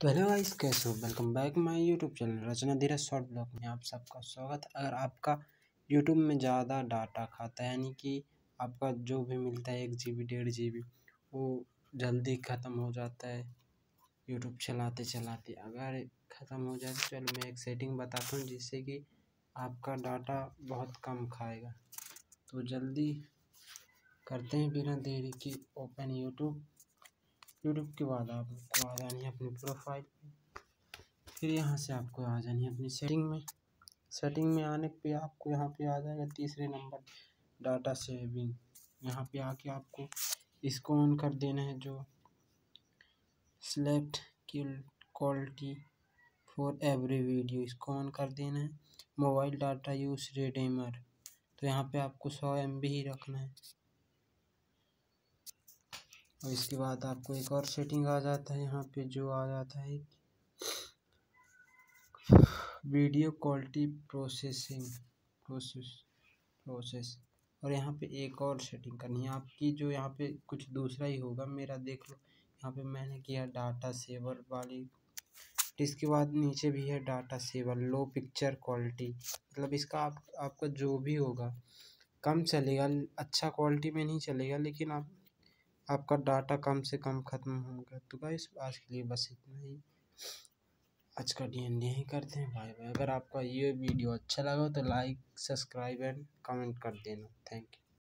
तो hello guys, कैसे हो? Welcome back my YouTube channel Rachna Dheeraj short blog में आप सबका स्वागत। अगर आपका यूट्यूब में ज़्यादा डाटा खाता है, यानी कि आपका जो भी मिलता है, एक जी बी डेढ़ जी बी वो जल्दी ख़त्म हो जाता है, यूट्यूब चलाते चलाते अगर ख़त्म हो जाए तो चलो मैं एक सेटिंग बताता हूँ जिससे कि आपका डाटा बहुत कम खाएगा। तो जल्दी करते हैं बिना देरी की। Open YouTube. यूट्यूब के बाद आपको आ जानी है अपनी प्रोफ़ाइल फिर यहाँ से आपको आ जानी है अपनी सेटिंग में। सेटिंग में आने पे आपको यहाँ पे आ जाएगा तीसरे नंबर डाटा सेविंग यहाँ पे आके आपको इसको ऑन कर देना है जो select quality for every video इसको ऑन कर देना है। मोबाइल डाटा यूज़ रेडेमर तो यहाँ पे आपको सौ एम ही रखना है। और इसके बाद आपको एक और सेटिंग आ जाता है यहाँ पे जो आ जाता है video quality processing process process और यहाँ पे एक और सेटिंग करनी है। आपकी जो यहाँ पे कुछ दूसरा ही होगा, मेरा देख लो। यहाँ पे मैंने किया डाटा सेवर वाली। इसके बाद नीचे भी है data saver low picture quality मतलब इसका आप, आपका जो भी होगा, कम चलेगा। अच्छा क्वालिटी में नहीं चलेगा, लेकिन आप आपका डाटा कम से कम ख़त्म होगा। तो गाइस, आज के लिए बस इतना ही। आज का डी एन यही करते हैं। भाई भाई अगर आपका ये वीडियो अच्छा लगा तो लाइक, सब्सक्राइब एंड कमेंट कर देना। Thank you.